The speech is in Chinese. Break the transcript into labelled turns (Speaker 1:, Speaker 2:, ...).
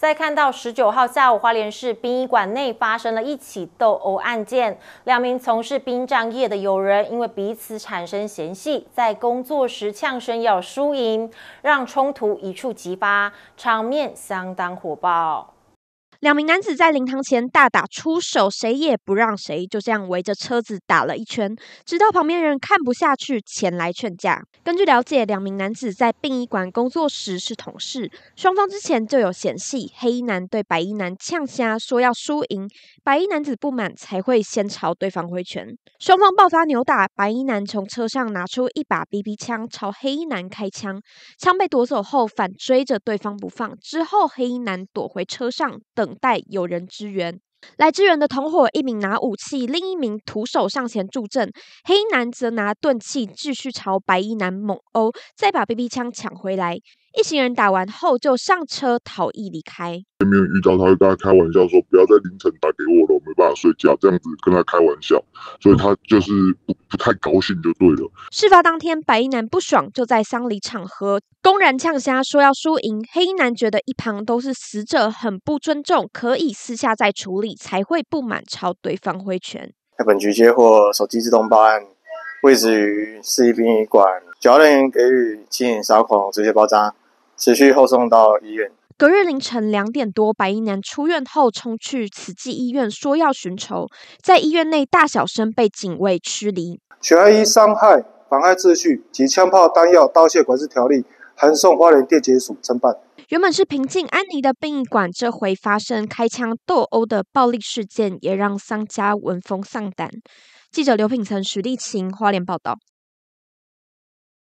Speaker 1: 再看到十九号下午，花莲市殡仪馆内发生了一起斗殴案件，两名从事殡葬业的友人因为彼此产生嫌隙，在工作时呛声要输赢，让冲突一触即发，场面相当火爆。
Speaker 2: 两名男子在灵堂前大打出手，谁也不让谁，就这样围着车子打了一圈，直到旁边人看不下去，前来劝架。根据了解，两名男子在殡仪馆工作时是同事，双方之前就有嫌隙。黑衣男对白衣男呛瞎，说要输赢，白衣男子不满，才会先朝对方挥拳，双方爆发扭打。白衣男从车上拿出一把 BB 枪，朝黑衣男开枪，枪被夺走后，反追着对方不放。之后，黑衣男躲回车上等。等待有人支援，来支援的同伙一名拿武器，另一名徒手上前助阵。黑衣男则拿钝器继续朝白衣男猛殴，再把 BB 枪抢回来。一行人打完后就上车逃逸离开。
Speaker 3: 前面遇到他会跟他开玩笑说：“不要在凌晨打给我了，我没办法睡觉。”这样子跟他开玩笑，所以他就是不不太高兴就对了。
Speaker 2: 事发当天，白衣男不爽，就在丧礼场合公然呛瞎，说要输赢。黑衣男觉得一旁都是死者，很不尊重，可以私下再处理，才会不满朝对方挥拳。
Speaker 4: 在本局接获手机自动报案，位置于市立殡仪馆，主要人员给予亲眼扫孔，直接包扎。持续后送到医院。
Speaker 2: 隔日凌晨两点多，白衣男出院后冲去慈济医院，说要寻仇，在医院内大小声被警卫驱离。
Speaker 4: 全案依伤害、妨碍秩序及枪炮弹药盗窃管制条例，函送花莲电检署侦办。
Speaker 2: 原本是平静安宁的殡仪馆，这回发生开枪斗殴的暴力事件，也让丧家闻风丧胆。记者刘品成、徐立琴花莲报道。